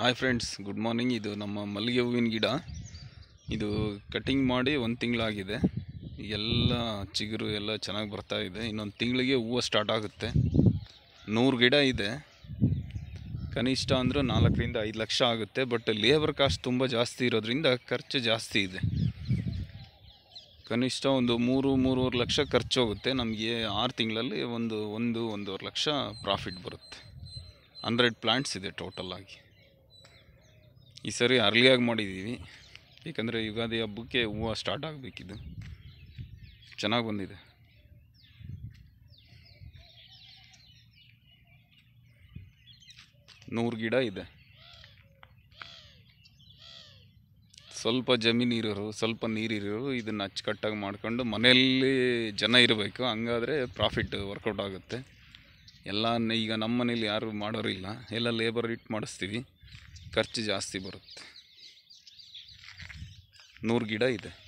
Hi friends good morning ಇದು ನಮ್ಮ ಮಲ್ಲಿಗೆ ಹೂವಿನ ಗಿಡ. ಇದು ಕಟಿಂಗ್ ಮಾಡಿ ಒಂದು ತಿಂಗಳಾಗಿದೆ. ಎಲ್ಲ ಚಿಗುರು ಎಲ್ಲ ಚೆನ್ನಾಗಿ ಬರ್ತಾ ಇದೆ. ಇನ್ನೊಂದು ತಿಂಗಳಿಗೆ ಹೂವು ಸ್ಟಾರ್ಟ್ ಆಗುತ್ತೆ. ನೂರು ಗಿಡ ಇದೆ. ಕನಿಷ್ಠ ಅಂದರೂ ನಾಲ್ಕರಿಂದ ಐದು ಲಕ್ಷ ಆಗುತ್ತೆ. ಬಟ್ ಲೇಬರ್ ಕಾಸ್ಟ್ ತುಂಬ ಜಾಸ್ತಿ ಇರೋದ್ರಿಂದ ಖರ್ಚು ಜಾಸ್ತಿ ಇದೆ. ಕನಿಷ್ಠ ಒಂದು ಮೂರು, ಮೂರುವರೆ ಲಕ್ಷ ಖರ್ಚು ಹೋಗುತ್ತೆ. ನಮಗೆ ಆರು ತಿಂಗಳಲ್ಲಿ ಒಂದು ಒಂದು, ಒಂದೂವರೆ ಲಕ್ಷ ಪ್ರಾಫಿಟ್ ಬರುತ್ತೆ. ಹಂಡ್ರೆಡ್ ಪ್ಲ್ಯಾಂಟ್ಸ್ ಇದೆ ಟೋಟಲ್ ಆಗಿ. ಈ ಸರಿ ಅರ್ಲಿಯಾಗಿ ಮಾಡಿದ್ದೀವಿ. ಏಕೆಂದರೆ ಯುಗಾದಿ ಹಬ್ಬಕ್ಕೆ ಹೂವು ಸ್ಟಾರ್ಟ್ ಆಗಬೇಕಿದು. ಚೆನ್ನಾಗಿ ಬಂದಿದೆ. ನೂರು ಗಿಡ ಇದೆ. ಸ್ವಲ್ಪ ಜಮೀನಿರೋರು ಸ್ವಲ್ಪ ನೀರಿರೋರು ಇದನ್ನು ಅಚ್ಚುಕಟ್ಟಾಗಿ ಮಾಡ್ಕೊಂಡು ಮನೆಯಲ್ಲಿ ಜನ ಇರಬೇಕು. ಹಂಗಾದರೆ ಪ್ರಾಫಿಟ್ ವರ್ಕೌಟ್ ಆಗುತ್ತೆ. ಎಲ್ಲ ಈಗ ನಮ್ಮ ಮನೇಲಿ ಯಾರು ಮಾಡೋರಿಲ್ಲ. ಎಲ್ಲ ಲೇಬರ್ ಇಟ್ಟು ಮಾಡಿಸ್ತೀವಿ. ಖರ್ಚು ಜಾಸ್ತಿ ಬರುತ್ತೆ. ನೂರು ಗಿಡ ಇದೆ.